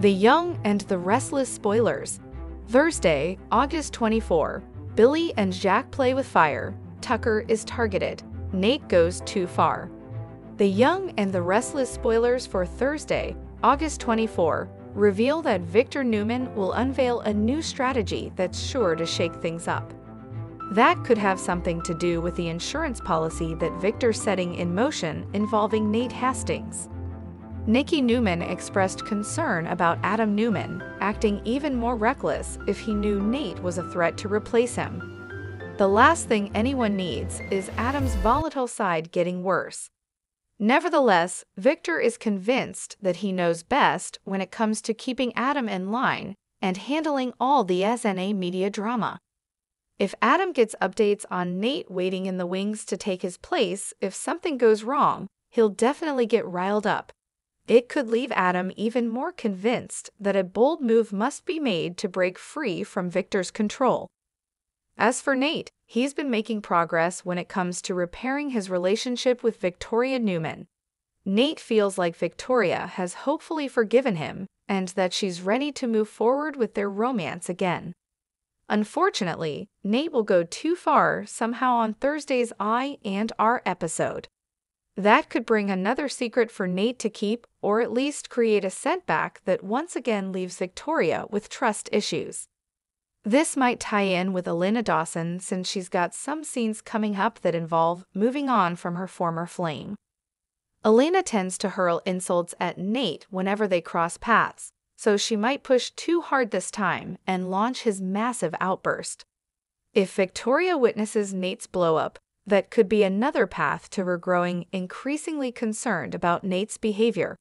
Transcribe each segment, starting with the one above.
The Young and the Restless Spoilers. Thursday, August 24. Billy and Jack play with fire. Tucker is targeted. Nate goes too far. The Young and the Restless spoilers for Thursday, August 24, reveal that Victor Newman will unveil a new strategy that's sure to shake things up. That could have something to do with the insurance policy that Victor's setting in motion involving Nate Hastings. Nikki Newman expressed concern about Adam Newman acting even more reckless if he knew Nate was a threat to replace him. The last thing anyone needs is Adam's volatile side getting worse. Nevertheless, Victor is convinced that he knows best when it comes to keeping Adam in line and handling all the SNA media drama. If Adam gets updates on Nate waiting in the wings to take his place if something goes wrong, he'll definitely get riled up. It could leave Adam even more convinced that a bold move must be made to break free from Victor's control. As for Nate, he's been making progress when it comes to repairing his relationship with Victoria Newman. Nate feels like Victoria has hopefully forgiven him and that she's ready to move forward with their romance again. Unfortunately, Nate will go too far somehow on Thursday's Y and R episode. That could bring another secret for Nate to keep, or at least create a setback that once again leaves Victoria with trust issues. This might tie in with Elena Dawson since she's got some scenes coming up that involve moving on from her former flame. Elena tends to hurl insults at Nate whenever they cross paths, so she might push too hard this time and launch his massive outburst. If Victoria witnesses Nate's blowup, that could be another path to her growing increasingly concerned about Nate's behavior.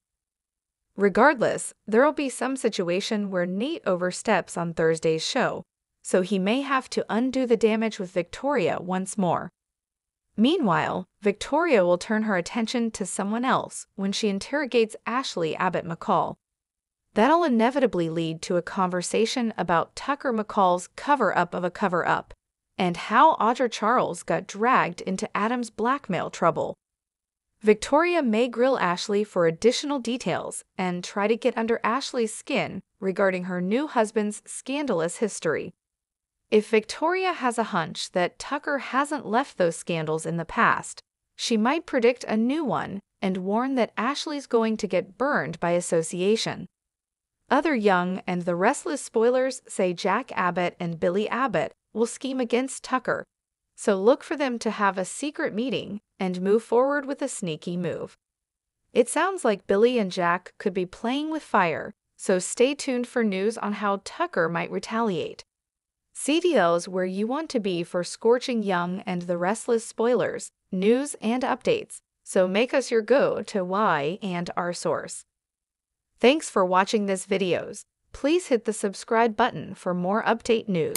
Regardless, there'll be some situation where Nate oversteps on Thursday's show, so he may have to undo the damage with Victoria once more. Meanwhile, Victoria will turn her attention to someone else when she interrogates Ashley Abbott McCall. That'll inevitably lead to a conversation about Tucker McCall's cover up of a cover up and how Audra Charles got dragged into Adam's blackmail trouble. Victoria may grill Ashley for additional details and try to get under Ashley's skin regarding her new husband's scandalous history. If Victoria has a hunch that Tucker hasn't left those scandals in the past, she might predict a new one and warn that Ashley's going to get burned by association. Other young and the restless spoilers say Jack Abbott and Billy Abbott will scheme against Tucker, so look for them to have a secret meeting and move forward with a sneaky move. It sounds like Billy and Jack could be playing with fire, so stay tuned for news on how Tucker might retaliate. CDL's where you want to be for Scorching Young and the Restless spoilers, news, and updates, so make us your go to Y and R source. Thanks for watching this videos. Please hit the subscribe button for more update news.